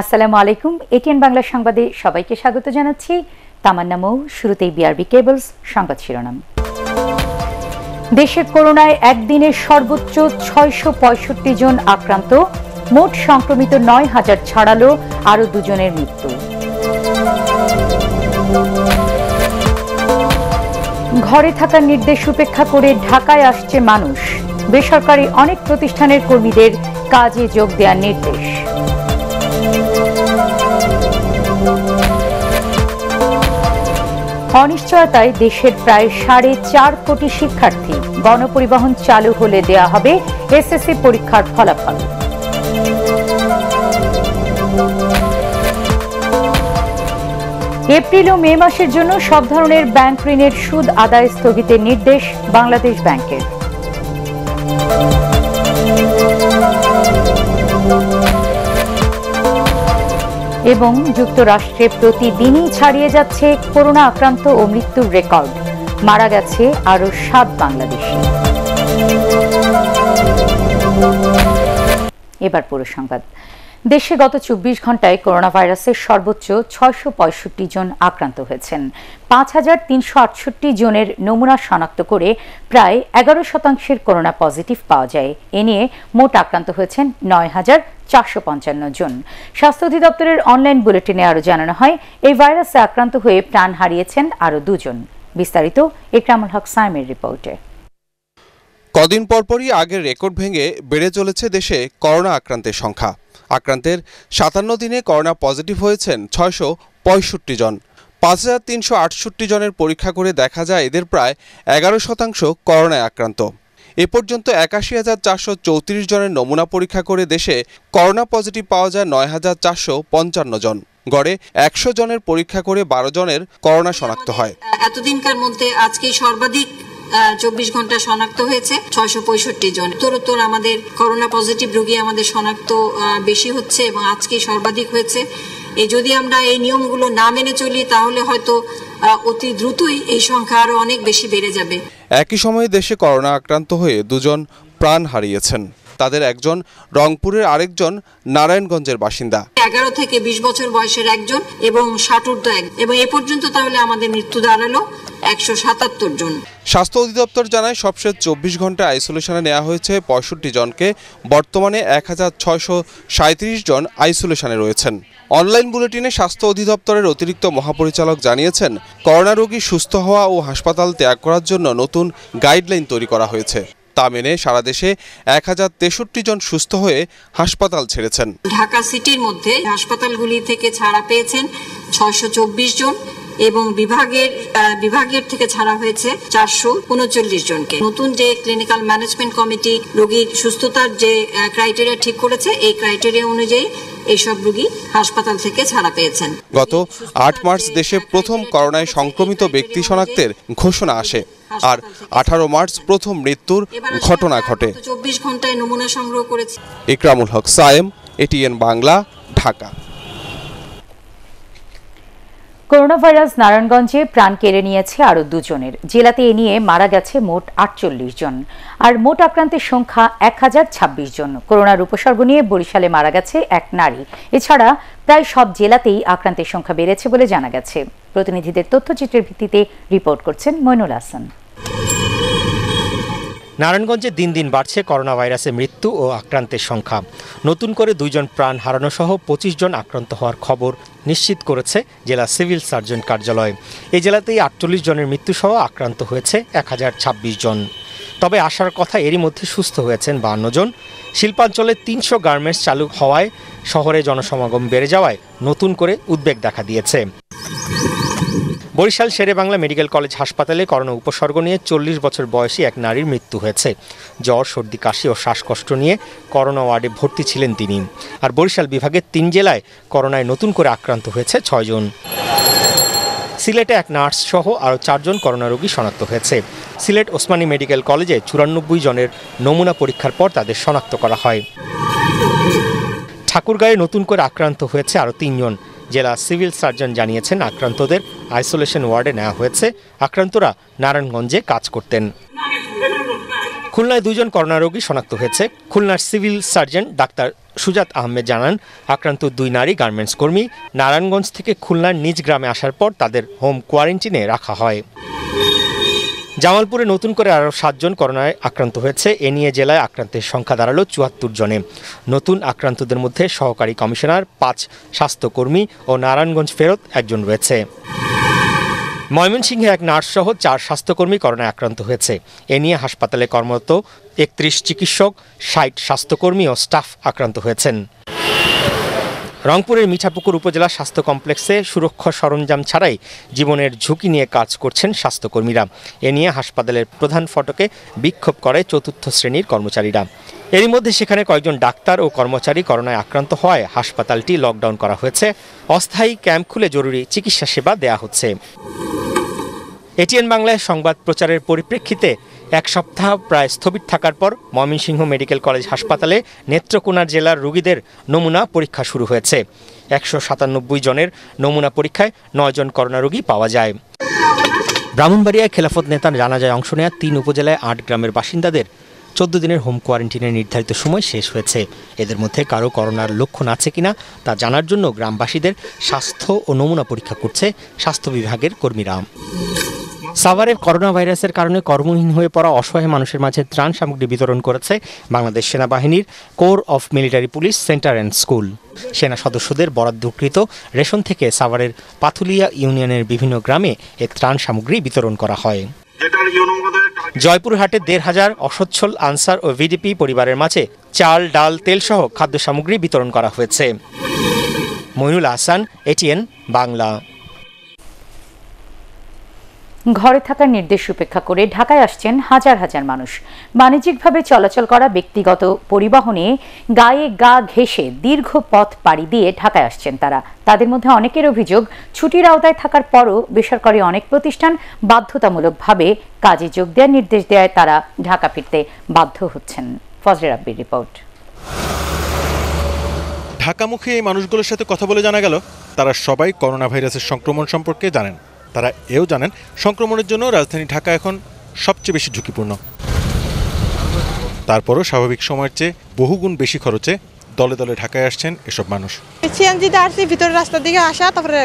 আসসালামু আলাইকুম, এটিএন বাংলা সংবাদে সবাইকে স্বাগত জানাচ্ছি। তামান্না মৌ, শুরুতেই বিআরবি কেবলস সংবাদ শিরোনাম। দেশে করোনায় একদিনে সর্বোচ্চ ছয়শো পঁয়ষট্টি জন আক্রান্ত, মোট সংক্রমিত নয় হাজার ছাড়ালো, আরও দুজনের মৃত্যু। ঘরে থাকার নির্দেশ উপেক্ষা করে ঢাকায় আসছে মানুষ। বেসরকারি অনেক প্রতিষ্ঠানের কর্মীদের কাজে যোগ দেওয়ার নির্দেশ। অনিশ্চয়তায় দেশের প্রায় সাড়ে চার কোটি শিক্ষার্থী গণপরিবহন চালু হলে দেয়া হবে এসএসসি পরীক্ষার ফলাফল। এপ্রিল ও মে মাসের জন্য সব ধরনের ব্যাংক ঋণের সুদ আদায় স্থগিতের নির্দেশ বাংলাদেশ ব্যাংকের। এবং যুক্তরাষ্ট্রে প্রতিদিনই ছাড়িয়ে যাচ্ছে করোনা আক্রান্ত ও মৃত্যুর রেকর্ড। মারা গেছে আরও সাত বাংলাদেশি। এবার পুরো সংবাদ। দেশে গত চব্বিশ ঘন্টায় করোনা ভাইরাসের সর্বোচ্চ ছয়শো পঁয়ষট্টি জন আক্রান্ত হয়েছেন। পাঁচ হাজার তিনশো আটষট্টি জনের নমুনা শনাক্ত করে প্রায় এগারো শতাংশের করোনা পজিটিভ পাওয়া যায়। এ নিয়ে মোট আক্রান্ত হয়েছেন নয় হাজার চারশো পঞ্চান্ন জন। স্বাস্থ্য অধিদপ্তরের অনলাইন বুলেটিনে আরও জানানো হয়, এই ভাইরাসে আক্রান্ত হয়ে প্রাণ হারিয়েছেন আরও দুজন। বিস্তারিত ইকরামুল হক সাইমের রিপোর্টে। কদিন পরপরই আগের রেকর্ড ভেঙে বেড়ে চলেছে দেশে করোনা আক্রান্তের সংখ্যা। আক্রান্তের সাতান্ন দিনে করোনা পজিটিভ হয়েছেন ছয়শো পঁয়ষট্টি জন। পাঁচ হাজার তিনশো আটষট্টি জনের পরীক্ষা করে দেখা যায় এদের প্রায় এগারো শতাংশ করোনায় আক্রান্ত। এ পর্যন্ত একাশি হাজার চারশো চৌত্রিশ জনের নমুনা পরীক্ষা করে দেশে করোনা পজিটিভ পাওয়া যায় নয় হাজার চারশো পঞ্চান্ন জন। গড়ে একশো জনের পরীক্ষা করে বারো জনের করোনা শনাক্ত হয়। এতদিনকার মধ্যে আজকে সর্বাধিক চব্বিশ ঘণ্টা শনাক্ত হয়েছে, ছয়শো পঁয়ষট্টি জন। উত্তরোত্তর আমাদের করোনা পজিটিভ রোগী আমাদের শনাক্ত বেশি হচ্ছে এবং আজকে সর্বাধিক হয়েছে। এই যদি আমরা এই নিয়মগুলো না মেনে চলি, তাহলে হয়তো অতি দ্রুতই এই সংখ্যা আরও অনেক বেশি বেড়ে যাবে। একই সময়ে দেশে করোনা আক্রান্ত হয়ে দুজন প্রাণ হারিয়েছেন। তাদের একজন রংপুরের আরেকজন নারায়ণগঞ্জের বাসিন্দা। এগারো থেকে বিশ বছর বয়সের একজন এবং ষাটুর্ধ এক। এবং এ পর্যন্ত তাহলে আমাদের মৃত্যু দাঁড়াল একশো সাতাত্তর জন। স্বাস্থ্য অধিদপ্তর জানায় সবশেষ চব্বিশ ঘণ্টা আইসোলেশনে নেওয়া হয়েছে পঁয়ষট্টি জনকে। বর্তমানে এক হাজার ছয়শো সাঁত্রিশ জন আইসোলেশনে রয়েছেন। অনলাইন বুলেটিনে স্বাস্থ্য অধিদপ্তরের অতিরিক্ত মহাপরিচালক জানিয়েছেন করোনা রোগী সুস্থ হওয়া ও হাসপাতাল ত্যাগ করার জন্য নতুন গাইডলাইন তৈরি করা হয়েছে। তা মেনে সারা দেশে এক হাজার তেষট্টি জন সুস্থ হয়ে হাসপাতাল ছেড়েছেন। ঢাকা সিটির মধ্যে হাসপাতালগুলি থেকে ছাড়া পেয়েছেন ছয়শো চব্বিশ জন এবং বিভাগের বিভাগের থেকে ছাড়া হয়েছে চারশো উনচল্লিশ জনকে। নতুন যে ক্লিনিক্যাল ম্যানেজমেন্ট কমিটি রোগীর সুস্থতার যে ক্রাইটেরিয়া ঠিক করেছে, এই ক্রাইটেরিয়া অনুযায়ী এইসব রোগী হাসপাতাল থেকে ছাড়া পেয়েছেন। গত আট মার্চ দেশে প্রথম করোনায় সংক্রমিত ব্যক্তি শনাক্তের ঘোষণা আসে আর আঠারো মার্চ প্রথম মৃত্যুর ঘটনা ঘটে। চব্বিশ ঘন্টায় নমুনা সংগ্রহ করেছে। Ikramul Haque Sayem ATN Bangla Dhaka. Corona virus নারায়ণগঞ্জে প্রাণ কেড়ে নিয়েছে আরও দুজনের। জেলাতে এ নিয়ে মারা গেছে মোট আটচল্লিশ জন। আর মোট আক্রান্তের সংখ্যা এক হাজার ছাব্বিশ জন। করোনার উপসর্গ নিয়ে বরিশালে মারা গেছে এক নারী। এছাড়া প্রায় সব জেলাতেই আক্রান্তের সংখ্যা বেড়েছে বলে জানা গেছে। প্রতিনিধিদের তথ্যচিত্রের ভিত্তিতে রিপোর্ট করছেন মইনুল হাসান। নারায়ণগঞ্জে দিন দিন বাড়ছে করোনা ভাইরাসে মৃত্যু ও আক্রান্তের সংখ্যা। নতুন করে দুইজন প্রাণ হারানো সহ পঁচিশ জন আক্রান্ত হওয়ার খবর নিশ্চিত করেছে জেলা সিভিল সার্জন কার্যালয়। এই জেলাতেই আটচল্লিশ জনের মৃত্যুসহ আক্রান্ত হয়েছে এক হাজার ছাব্বিশ জন। তবে আসার কথা এরই মধ্যে সুস্থ হয়েছেন বান্ন জন। শিল্পাঞ্চলে তিনশো গার্মেন্টস চালু হওয়ায় শহরে জনসমাগম বেড়ে যাওয়ায় নতুন করে উদ্বেগ দেখা দিয়েছে। বরিশাল শেরে বাংলা মেডিকেল কলেজ হাসপাতালে করোনা উপসর্গ নিয়ে চল্লিশ বছর বয়সী এক নারীর মৃত্যু হয়েছে। জ্বর, সর্দি, কাশি ও শ্বাসকষ্ট নিয়ে করোনা ওয়ার্ডে ভর্তি ছিলেন তিনি। আর বরিশাল বিভাগের তিন জেলায় করোনায় নতুন করে আক্রান্ত হয়েছে ছয়জন সিলেটে এক নার্স সহ আরও চারজন করোনা রোগী শনাক্ত হয়েছে। সিলেট ওসমানী মেডিকেল কলেজে চুরানব্বই জনের নমুনা পরীক্ষার পর তাদের শনাক্ত করা হয়। ঠাকুরগাঁয়ে নতুন করে আক্রান্ত হয়েছে আরও তিনজন জেলা সিভিল সার্জন জানিয়েছেন, আক্রান্তদের আইসোলেশন ওয়ার্ডে নেওয়া হয়েছে। আক্রান্তরা নারায়ণগঞ্জে কাজ করতেন। খুলনায় দুজন করোনা রোগী শনাক্ত হয়েছে। খুলনার civil surgeon doctor Sujat Ahmed জানান, আক্রান্ত দুই নারী গার্মেন্টস কর্মী নারায়ণগঞ্জ থেকে খুলনার নিজ গ্রামে আসার পর তাদের হোম কোয়ারেন্টিনে রাখা হয়। জামালপুরে নতুন করে আরও সাতজন করোনায় আক্রান্ত হয়েছে। এ নিয়ে জেলায় আক্রান্তের সংখ্যা দাঁড়াল চুয়াত্তর জনে। নতুন আক্রান্তদের মধ্যে সহকারী কমিশনার, পাঁচ স্বাস্থ্যকর্মী ও নারায়ণগঞ্জ ফেরত একজন রয়েছে। ময়মনসিংহে এক নার্স সহ চার স্বাস্থ্যকর্মী করোনায় আক্রান্ত হয়েছে। এ নিয়ে হাসপাতালে কর্মরত একত্রিশ চিকিৎসক, ষাট স্বাস্থ্যকর্মী ও স্টাফ আক্রান্ত হয়েছেন। রংপুরের মিঠাপুকুর উপজেলা স্বাস্থ্য কমপ্লেক্সে সুরক্ষা সরঞ্জাম ছাড়াই জীবনের ঝুঁকি নিয়ে কাজ করছেন স্বাস্থ্যকর্মীরা। এ নিয়ে হাসপাতালের প্রধান ফটকে বিক্ষোভ করে চতুর্থ শ্রেণির কর্মচারীরা। এরই মধ্যে সেখানে কয়েকজন ডাক্তার ও কর্মচারী করোনায় আক্রান্ত হওয়ায় হাসপাতালটি লকডাউন করা হয়েছে। অস্থায়ী ক্যাম্প খুলে জরুরি চিকিৎসা সেবা দেয়া হচ্ছে। এটিএন বাংলায় সংবাদ প্রচারের পরিপ্রেক্ষিতে এক সপ্তাহ প্রায় স্থবির থাকার পর ময়মনসিংহ মেডিকেল কলেজ হাসপাতালে নেত্রকোনা জেলার রোগীদের নমুনা পরীক্ষা শুরু হয়েছে। একশো সাতানব্বই জনের নমুনা পরীক্ষায় নয়জন করোনা রোগী পাওয়া যায়। ব্রাহ্মণবাড়িয়ায় খেলাফত নেতার জানাজায় অংশ নেয়া তিন উপজেলায় আট গ্রামের বাসিন্দাদের চোদ্দ দিনের হোম কোয়ারেন্টিনের নির্ধারিত সময় শেষ হয়েছে। এদের মধ্যে কারও করোনার লক্ষণ আছে কিনা তা জানার জন্য গ্রামবাসীদের স্বাস্থ্য ও নমুনা পরীক্ষা করছে স্বাস্থ্য বিভাগের কর্মীরা। সাভারে করোনা ভাইরাসের কারণে কর্মহীন হয়ে পড়া অসহায় মানুষের মাঝে ত্রাণ সামগ্রী বিতরণ করেছে বাংলাদেশ সেনাবাহিনীর corps of military police centre and school. সেনা সদস্যদের বরাদ্দকৃত রেশন থেকে সাভারের পাথুলিয়া ইউনিয়নের বিভিন্ন গ্রামে এ ত্রাণ সামগ্রী বিতরণ করা হয়। জয়পুরহাটে দেড় হাজার অসচ্ছল আনসার ও ভিডিপি পরিবারের মাঝে চাল, ডাল তেল সহ খাদ্য সামগ্রী বিতরণ করা হয়েছে। মইনুল আহসান এটিএন বাংলা। ঘরে থাকার নির্দেশ উপেক্ষা করে ঢাকায় আসছেন হাজার হাজার মানুষ। বাণিজ্যিকভাবে চলাচল করা ব্যক্তিগত পরিবহনে গায়ে গা ঘেঁষে দীর্ঘ পথ পাড়ি দিয়ে ঢাকায় আসছেন তারা। তাদের মধ্যে অনেকের অভিযোগ, ছুটির আওতায় থাকার পরও বেসরকারি অনেক প্রতিষ্ঠান বাধ্যতামূলকভাবে কাজে যোগ দেওয়ার নির্দেশ দেওয়ায় তারা ঢাকা ফিরতে বাধ্য হচ্ছেন। ফজলে রাব্বির রিপোর্ট। ঢাকামুখী এই মানুষগুলোর সাথে কথা বলে জানা গেল, তারা সবাই করোনা ভাইরাসের সংক্রমণ সম্পর্কে জানেন। তারা এও জানেন সংক্রমণের জন্য রাজধানী ঢাকা এখন সবচেয়ে বেশি ঝুঁকিপূর্ণ। তারপরও স্বাভাবিক সময়ের চেয়ে বহুগুণ বেশি খরচে দলে দলে ঢাকায় আসছেন এসব মানুষ। সিএনজিতে আসছি ভিতরের রাস্তা দিকে আসা তারপরে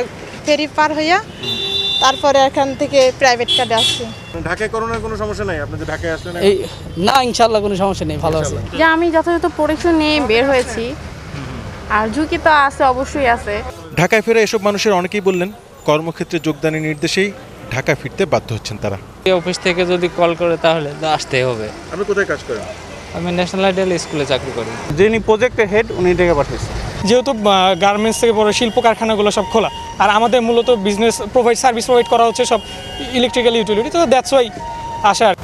ফেরি পার হইয়া তারপরে এখান থেকে প্রাইভেট কার্ডে আসছি। ঢাকায় করোনার কোনো সমস্যা নাই? আপনি যে ঢাকায় আসলেন এই না ইনশাল্লাহ কোনো সমস্যা নেই ভালো আছে। যে আমি যথাযথ পরীক্ষা নিয়ে বের হয়েছি আর ঝুঁকি তো আছে অবশ্যই আছে। ঢাকায় ফেরা এসব মানুষের অনেকেই বললেন কর্মক্ষেত্রে যোগদানের নির্দেশেই ঢাকা ফিরতে বাধ্য হচ্ছেন তারা। এই অফিস থেকে যদি কল করে তাহলে তো আসতেই হবে। আপনি কোথায় কাজ করেন? আমি ন্যাশনাল আইডিয়াল স্কুলে চাকরি করি। যিনি প্রজেক্টের হেড উনি ডেকে পাঠিয়েছে। যেহেতু গার্মেন্টস থেকে বড় শিল্প কারখানাগুলো সব খোলা আর আমাদের মূলত বিজনেস প্রোভাইড সার্ভিস প্রোভাইড করা হচ্ছে সব ইলেকট্রিক্যাল ইউটিলিটি তো দ্যাটস ওয়াই আসা আর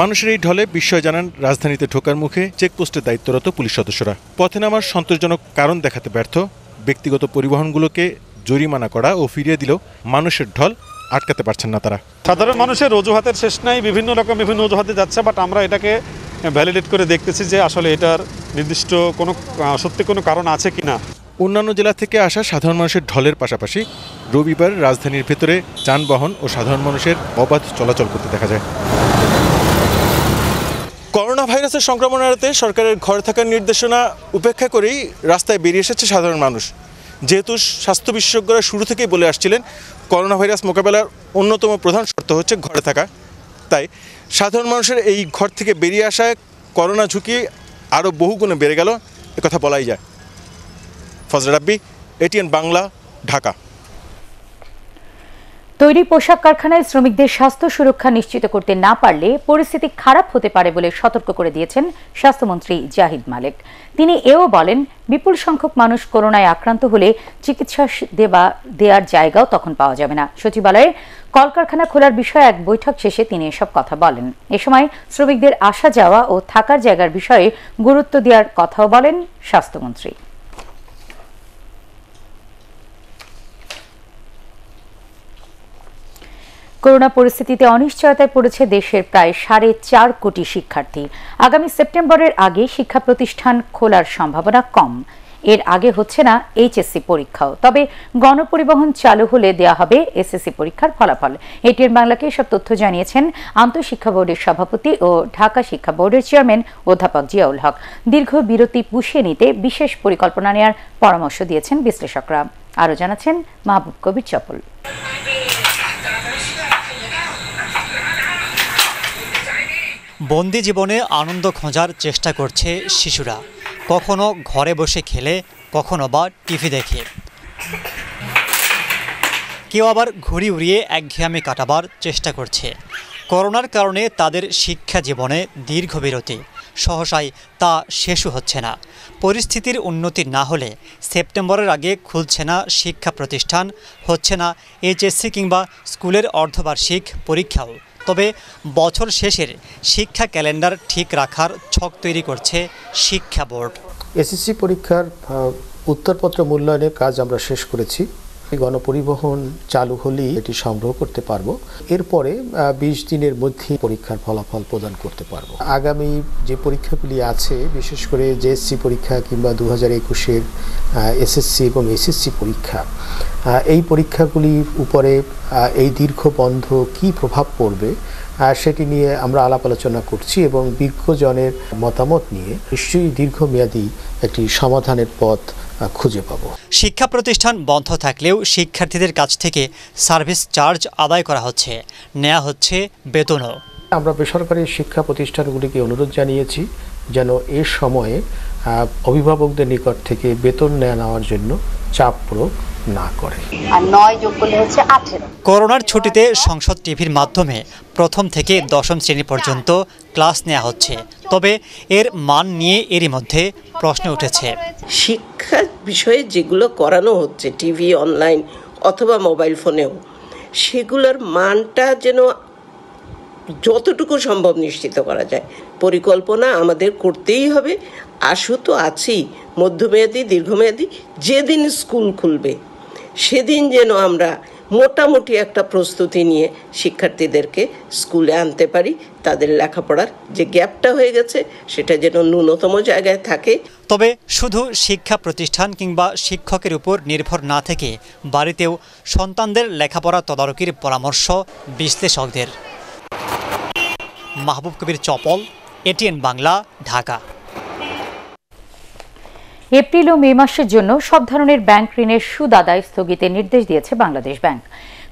মানুষের এই ঢলে বিস্ময় জানান রাজধানীতে ঢোকার মুখে চেকপোস্টে দায়িত্বরত পুলিশ সদস্যরা। পথে নামার সন্তোষজনক কারণ দেখাতে ব্যর্থ ব্যক্তিগত পরিবহনগুলোকে জরিমানা করা ও ফিরিয়ে দিলেও মানুষের ঢল আটকাতে পারছেন না তারা। সাধারণ মানুষের অজুহাতের শেষ নাই বিভিন্ন রকম বিভিন্ন অজুহাতে যাচ্ছে বাট আমরা এটাকে ভ্যালিডেট করে দেখতেছি যে আসলে এটার নির্দিষ্ট কোনো সত্যি কোনো কারণ আছে কি না অন্যান্য জেলা থেকে আসা সাধারণ মানুষের ঢলের পাশাপাশি রবিবার রাজধানীর ভেতরে যানবাহন ও সাধারণ মানুষের অবাধ চলাচল করতে দেখা যায়। করোনা ভাইরাসের সংক্রমণ এড়াতে সরকারের ঘরে থাকার নির্দেশনা উপেক্ষা করেই রাস্তায় বেরিয়ে এসেছে সাধারণ মানুষ। যেহেতু স্বাস্থ্য বিশেষজ্ঞরা শুরু থেকেই বলে আসছিলেন করোনা ভাইরাস মোকাবেলার অন্যতম প্রধান শর্ত হচ্ছে ঘরে থাকা। তাই সাধারণ মানুষের এই ঘর থেকে বেরিয়ে আসায় করোনা ঝুঁকি আরও বহুগুণে বেড়ে গেল কথা বলাই যায়। ফজল রাব্বি, এটিএন বাংলা, ঢাকা। তৈরি পোশাক কারখানায় শ্রমিকদের স্বাস্থ্য সুরক্ষা নিশ্চিত করতে না পারলে পরিস্থিতি খারাপ হতে পারে বলে সতর্ক করে দিয়েছেন স্বাস্থ্যমন্ত্রী জাহিদ মালেক। তিনি এও বলেন, বিপুল সংখ্যক মানুষ করোনায় আক্রান্ত হলে চিকিৎসা দেবা দেওয়ার জায়গাও তখন পাওয়া যাবে না। সচিবালয়ে কলকারখানা খোলার বিষয়ে এক বৈঠক শেষে তিনি এসব কথা বলেন। এ সময় শ্রমিকদের আসা যাওয়া ও থাকার জায়গার বিষয়ে গুরুত্ব দেওয়ার কথাও বলেন স্বাস্থ্যমন্ত্রী। করোনা পরিস্থিতিতে অনিশ্চয়তায় পড়েছে দেশের প্রায় সাড়ে চার কোটি শিক্ষার্থী। আগামী সেপ্টেম্বরের আগে শিক্ষা প্রতিষ্ঠান খোলার সম্ভাবনা কম। এর আগে হচ্ছে না এইচএসসি পরীক্ষাও। তবে গণপরিবহন চালু হলে দেয়া হবে এসএসসি পরীক্ষার ফলাফল। এটিএন বাংলাকে এসব তথ্য জানিয়েছেন আন্তঃশিক্ষা বোর্ডের সভাপতি ও ঢাকা শিক্ষা বোর্ডের চেয়ারম্যান অধ্যাপক জিয়াউল হক। দীর্ঘ বিরতি পুষিয়ে নিতে বিশেষ পরিকল্পনা নেওয়ার পরামর্শ দিয়েছেন বিশ্লেষকরা। আরও জানাচ্ছেন মাহবুব কবির চপল বন্দি জীবনে আনন্দ খোঁজার চেষ্টা করছে শিশুরা। কখনো ঘরে বসে খেলে, কখনো বা টিভি দেখে। কেউ আবার ঘুরি উড়িয়ে একঘেয়ামি কাটাবার চেষ্টা করছে। করোনার কারণে তাদের শিক্ষা জীবনে দীর্ঘ বিরতি। সহসাই তা শেষও হচ্ছে না। পরিস্থিতির উন্নতি না হলে সেপ্টেম্বরের আগে খুলছে না শিক্ষা প্রতিষ্ঠান, হচ্ছে না এইচএসসি কিংবা স্কুলের অর্ধবার্ষিক পরীক্ষাও। তবে বছর শেষের শিক্ষা ক্যালেন্ডার ঠিক রাখার ছক তৈরি করছে শিক্ষা বোর্ড। এসএসসি পরীক্ষার উত্তরপত্র মূল্যায়নের কাজ আমরা শেষ করেছি। গণপরিবহন চালু হলেই এটি সংগ্রহ করতে পারব। এরপরে বিশ দিনের মধ্যে পরীক্ষার ফলাফল প্রদান করতে পারব। আগামী যে পরীক্ষাগুলি আছে, বিশেষ করে জেএসসি পরীক্ষা কিংবা দু হাজার একুশের এসএসসি এবং এসএসসি পরীক্ষা এই পরীক্ষাগুলির উপরে এই দীর্ঘ বন্ধ কি প্রভাব পড়বে সেটি নিয়ে আমরা আলাপ আলোচনা করছি এবং বিজ্ঞজনের মতামত নিয়ে নিশ্চয়ই দীর্ঘমেয়াদী একটি সমাধানের পথ খুঁজে পাব। শিক্ষা প্রতিষ্ঠান বন্ধ থাকলেও শিক্ষার্থীদের কাছ থেকে সার্ভিস চার্জ আদায় করা হচ্ছে। নেওয়া হচ্ছে বেতনও। আমরা বেসরকারি শিক্ষা প্রতিষ্ঠানগুলিকে অনুরোধ জানিয়েছি যেন এ সময়ে অভিভাবকদের নিকট থেকে বেতন নেওয়া নেওয়ার জন্য চাপ প্রয়োগ না করে। আর নয় যোগ করলে হচ্ছে আঠেরো। করোনার ছুটিতে সংসদ টিভির মাধ্যমে প্রথম থেকে দশম শ্রেণি পর্যন্ত ক্লাস নেওয়া হচ্ছে। তবে এর মান নিয়ে এরই মধ্যে প্রশ্ন উঠেছে। শিক্ষা বিষয়ে যেগুলো করানো হচ্ছে টিভি অনলাইন অথবা মোবাইল ফোনেও সেগুলোর মানটা যেন যতটুকু সম্ভব নিশ্চিত করা যায়। পরিকল্পনা আমাদের করতেই হবে। আশু তো আছেই মধ্যমেয়াদী, দীর্ঘমেয়াদী, যেদিন স্কুল খুলবে, সেদিন যেন আমরা মোটামুটি একটা প্রস্তুতি নিয়ে শিক্ষার্থীদেরকে স্কুলে আনতে পারি। তাদের লেখাপড়ার যে গ্যাপটা হয়ে গেছে, সেটা যেন ন্যূনতম জায়গায় থাকে। তবে শুধু শিক্ষা প্রতিষ্ঠান কিংবা শিক্ষকের উপর নির্ভর না থেকে বাড়িতেও সন্তানদের লেখাপড়া তদারকির পরামর্শ বিশ্লেষকদের। মাহবুব কবির চপল, এটিএন বাংলা, ঢাকা। এপ্রিল ও মে মাসের জন্য সব ধরনের ব্যাংক ঋণের সুদ আদায় স্থগিতের নির্দেশ দিয়েছে বাংলাদেশ ব্যাংক।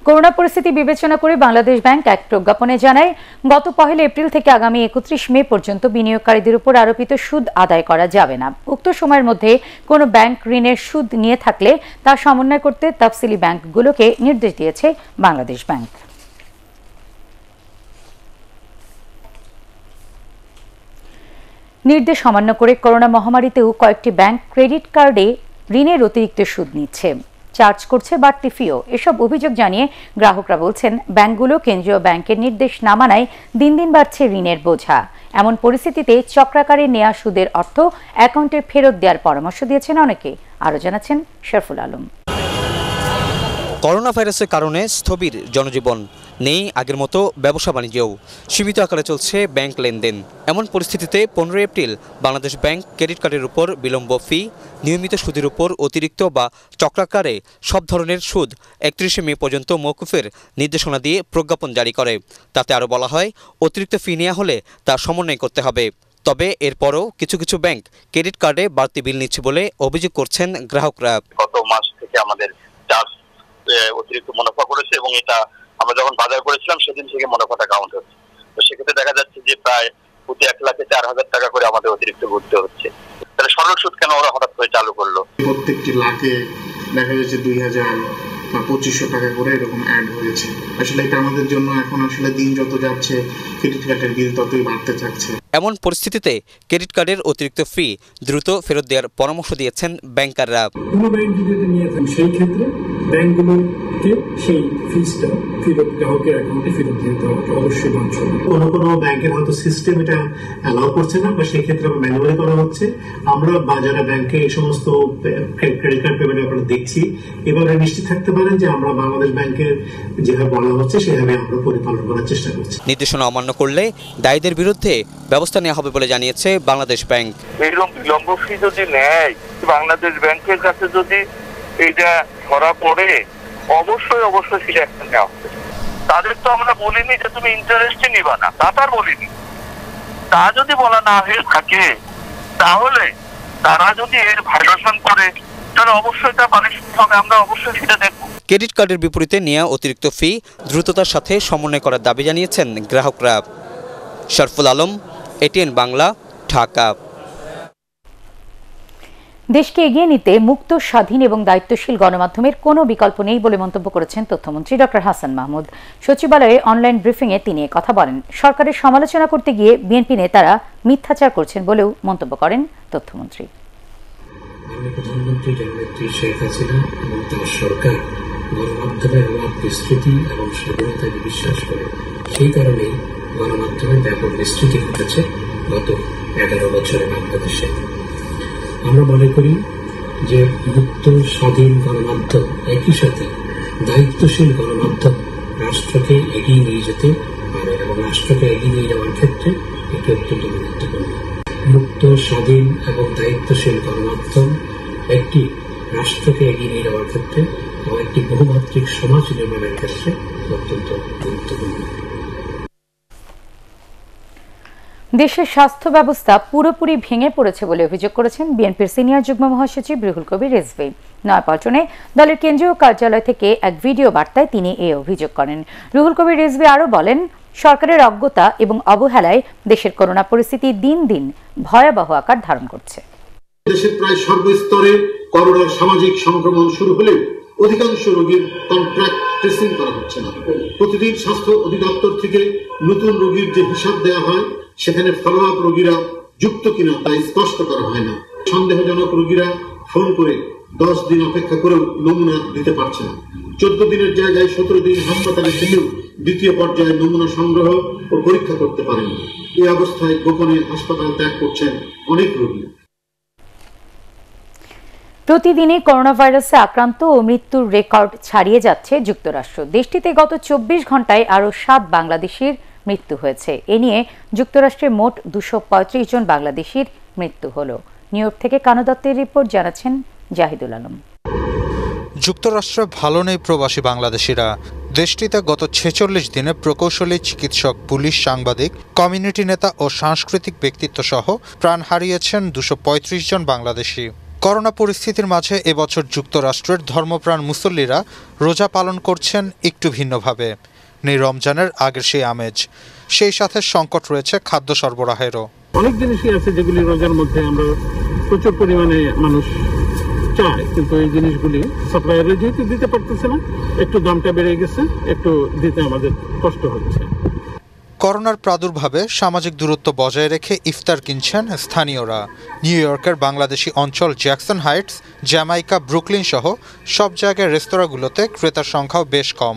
করোনা পরিস্থিতি বিবেচনা করে বাংলাদেশ ব্যাংক এক প্রজ্ঞাপনে জানায়, গত পহেলা এপ্রিল থেকে আগামী একত্রিশ মে পর্যন্ত বিনিয়োগকারীদের উপর আরোপিত সুদ আদায় করা যাবে না। উক্ত সময়ের মধ্যে কোনো ব্যাংক ঋণের সুদ নিয়ে থাকলে তা সমন্বয় করতে তফসিলি ব্যাংকগুলোকে নির্দেশ দিয়েছে বাংলাদেশ ব্যাংক। নির্দেশ অমান্য করে করোনা মহামারীতেও কয়েকটি ব্যাংক ক্রেডিট কার্ডে ঋণের অতিরিক্ত সুদ নিচ্ছে। চার্জ করছে বাড়তি ফিও। এসব অভিযোগ জানিয়ে গ্রাহকরা বলছেন, ব্যাংকগুলো কেন্দ্রীয় ব্যাংকের নির্দেশ না মানায় দিন দিন বাড়ছে ঋণের বোঝা। এমন পরিস্থিতিতে চক্রাকারে নেয়া সুদের অর্থ অ্যাকাউন্টে ফেরত দেওয়ার পরামর্শ দিয়েছেন অনেকে। আরও জানাচ্ছেন শরফুল আলম। করোনা ভাইরাসের কারণে স্থবির জনজীবন। নেই আগের মতো ব্যবসা বাণিজ্যও। সীমিত আকারে চলছে ব্যাংক লেনদেন। এমন পরিস্থিতিতে পনেরোই এপ্রিল বাংলাদেশ ব্যাংক ক্রেডিট কার্ডের উপর বিলম্ব ফি, নিয়মিত সুদের উপর অতিরিক্ত বা চক্রাকারে সব ধরনের সুদ একত্রিশে মে পর্যন্ত মৌকুফের নির্দেশনা দিয়ে প্রজ্ঞাপন জারি করে। তাতে আরও বলা হয়, অতিরিক্ত ফি নেওয়া হলে তা সমন্বয় করতে হবে। তবে এরপরও কিছু কিছু ব্যাংক ক্রেডিট কার্ডে বাড়তি বিল নিচ্ছে বলে অভিযোগ করছেন গ্রাহকরা। গত মাস থেকে আমাদের চার্জ অতিরিক্ত মুনাফা করেছে এবং এটা আমরা যখন বাজার করেছিলাম সেদিন থেকে মুনাফাটা কাউন্ট হচ্ছে। তো সেক্ষেত্রে দেখা যাচ্ছে যে প্রায় প্রতি এক লাখে চার হাজার টাকা করে আমাদের অতিরিক্ত ঘুরতে হচ্ছে। তাহলে সরল সুদ কেন ওরা হঠাৎ করে চালু করল? প্রত্যেকটি লাখে দেখা যাচ্ছে দুই হাজার বা পঁচিশশো টাকা করে এরকম অ্যাড হয়েছে। আসলে এটা আমাদের জন্য এখন আসলে দিন যত যাচ্ছে ক্রেডিট কার্ডের বিল ততই বাড়তে থাকছে। এমন পরিস্থিতিতে ক্রেডিট কার্ডের অতিরিক্ত ফি দ্রুত ফেরত দেওয়ার পরামর্শ দিয়েছেন ব্যাংকাররা। কোনো ব্যাংক যদি নিয়ে সেই ক্ষেত্রে ব্যাংকগুলোর গ্রাহককে সেই ফিসটা ফেরত গ্রাহকের অ্যাকাউন্টে ফেরত দিয়ে দেওয়া অবশ্যই বাঞ্ছনীয় কোনো কোনো ব্যাংকের হয়তো সিস্টেম এটা অ্যালাউ করছে না বা সেই ক্ষেত্রে ম্যানুয়ালি করা হচ্ছে। আমরা বাজারে ব্যাংকে এই সমস্ত ক্রেডিট কার্ড পেমেন্ট আমরা দেখছি। এবারে নিশ্চিত থাকতে পারেন যে আমরা বাংলাদেশ ব্যাংকের যেভাবে বলা হচ্ছে সেভাবে আমরা পরিপালন করার চেষ্টা করছি। নির্দেশনা অমান্য করলে দায়ীদের বিরুদ্ধে ব্যবস্থা নেওয়া হবে বলে জানিয়েছে বাংলাদেশ ব্যাংক। এইরকম বিলম্ব ফি যদি নেয় বাংলাদেশ ব্যাংকের কাছে যদি এইটা ধরা পড়ে অবশ্যই অবশ্যই সেটা অ্যাকশন নেওয়া হবে। তাদের তো আমরা বলিনি যে তুমি ইন্টারেস্টই নিবা না। তা তার বলিনি। তা যদি বলা না হয়ে থাকে, তাহলে তারা যদি এর ভাইলেশন করে, তাহলে অবশ্যই তা পানিশমেন্ট হবে। আমরা অবশ্যই সেটা দেখব। ক্রেডিট কার্ডের বিপরীতে নেওয়া অতিরিক্ত ফি দ্রুততার সাথে সমন্বয় করার দাবি জানিয়েছেন গ্রাহকরা। শরফুল আলম এটিএন বাংলা ঢাকা। দেশকে এগিয়ে নিতে মুক্ত, স্বাধীন এবং দায়িত্বশীল গণমাধ্যমের কোনো বিকল্প নেই বলে মন্তব্য করেছেন তথ্যমন্ত্রী ডক্টর হাসান মাহমুদ। সচিবালয়ে অনলাইন ব্রিফিংয়ে তিনি কথা বলেন। সরকারের সমালোচনা করতে গিয়ে বিএনপি নেতারা মিথ্যাচার করছেন বলেও মন্তব্য করেন তথ্যমন্ত্রী। গণমাধ্যমের বিস্তৃতি এবং বিশ্বাস করে, সেই কারণেই গণমাধ্যমের ব্যাপক বিস্তৃতি ঘটেছে গত এগারো বছরে বাংলাদেশে। আমরা মনে করি যে মুক্ত স্বাধীন গণমাধ্যম একই সাথে দায়িত্বশীল গণমাধ্যম রাষ্ট্রকে এগিয়ে নিয়ে যেতে পারে এবং রাষ্ট্রকে এগিয়ে নিয়ে যাওয়ার ক্ষেত্রে এটি অত্যন্ত গুরুত্বপূর্ণ। মুক্ত স্বাধীন এবং দায়িত্বশীল গণমাধ্যম একটি রাষ্ট্রকে এগিয়ে নিয়ে যাওয়ার ক্ষেত্রে এবং একটি বহুমাত্রিক সমাজ নির্মাণের ক্ষেত্রে অত্যন্ত গুরুত্বপূর্ণ। দেশের স্বাস্থ্য ব্যবস্থা পুরোপুরি ভেঙে পড়েছে বলে অভিযোগ করেছেন বিএনপির সিনিয়র যুগ্ম মহাসচিব রুহুল কবির রেজভি। নয়াপল্টনে দলের কেন্দ্রীয় কার্যালয় থেকে এক ভিডিও বার্তায় তিনি এ অভিযোগ করেন। রুহুল কবির রেজভি আরও বলেন, সরকারের অজ্ঞতা এবং অবহেলায় দেশের করোনা পরিস্থিতি দিন দিন ভয়াবহ আকার ধারণ করছে। প্রায় সর্বস্তরে সামাজিক সংক্রমণ শুরু অধিকাংশ রোগীর কন্ট্রাক্ট ট্রেসিং করা হচ্ছে না। প্রতিদিন স্বাস্থ্য অধিদপ্তর থেকে নতুন রোগীর যে হিসাব দেওয়া হয় সেখানে ফলো আপ রোগীরা যুক্ত কিনা তা স্পষ্ট করা হয় না। সন্দেহজনক রোগীরা ফোন করে দশ দিন অপেক্ষা করেও নমুনা দিতে পারছে না। চোদ্দ দিনের জায়গায় সতেরো দিন হাসপাতালে থেকেও দ্বিতীয় পর্যায়ে নমুনা সংগ্রহ ও পরীক্ষা করতে পারেন। এই অবস্থায় গোপনে হাসপাতাল ত্যাগ করছেন অনেক রোগী। প্রতিদিনই করোনা ভাইরাসে আক্রান্ত ও মৃত্যুর রেকর্ড ছাড়িয়ে যাচ্ছে যুক্তরাষ্ট্র। দেশটিতে গত চব্বিশ ঘন্টায় আরও সাত বাংলাদেশির মৃত্যু হয়েছে। এ নিয়ে যুক্তরাষ্ট্রে মোট দুশো জন বাংলাদেশির মৃত্যু হল। নিউ ইয়র্ক থেকে কানদত্তের রিপোর্ট জানাচ্ছেন জাহিদুল আলম। যুক্তরাষ্ট্রে ভালো নেই প্রবাসী বাংলাদেশিরা। দেশটিতে গত ছেচল্লিশ দিনে প্রকৌশলী, চিকিৎসক, পুলিশ, সাংবাদিক, কমিউনিটি নেতা ও সাংস্কৃতিক ব্যক্তিত্ব সহ প্রাণ হারিয়েছেন দুশো জন বাংলাদেশি। করোনা পরিস্থিতির মাঝে এবছর যুক্তরাষ্ট্রের ধর্মপ্রাণ মুসল্লিরা রোজা পালন করছেন একটু ভিন্নভাবে। নেই রমজানের আগের সেই আমেজ। সেই সাথে সংকট রয়েছে খাদ্য সরবরাহেরও। অনেক জিনিসই আছে যেগুলি রোজার মধ্যে আমরা প্রচুর পরিমাণে মানুষ চায় কিন্তু এই জিনিসগুলি সাপ্লায়াররা যেহেতু দিতে পারতেছে না একটু দামটা বেড়ে গেছে একটু দিতে আমাদের কষ্ট হচ্ছে। করোনার প্রাদুর্ভাবে সামাজিক দূরত্ব বজায় রেখে ইফতার কিনছেন স্থানীয়রা। নিউ ইয়র্কের বাংলাদেশি অঞ্চল জ্যাকসন হাইটস জ্যামাইকা ব্রুকলিন সহ সব জায়গায় রেস্তোরাঁগুলোতে ক্রেতার সংখ্যাও বেশ কম।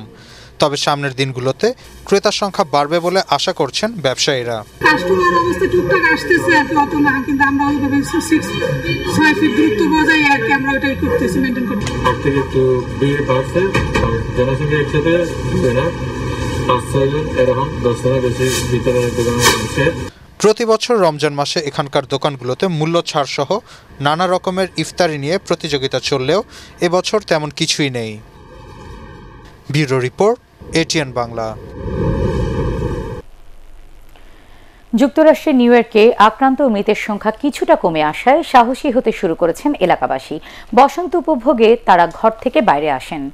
তবে সামনের দিনগুলোতে ক্রেতার সংখ্যা বাড়বে বলে আশা করছেন ব্যবসায়ীরা। প্রতি বছর রমজান মাসে এখানকার দোকানগুলোতে মূল্য ছাড় সহ নানা রকমের ইফতারি নিয়ে প্রতিযোগিতা চললেও এবছর তেমন কিছুই নেই। Bureau report ATN Bangla. যুক্তরাষ্ট্রের নিউ ইয়র্কে আক্রান্ত মৃতের সংখ্যা কিছুটা কমে আসায় সাহসী হতে শুরু করেছেন এলাকাবাসী। বসন্ত উপভোগে তারা ঘর থেকে বাইরে আসেন।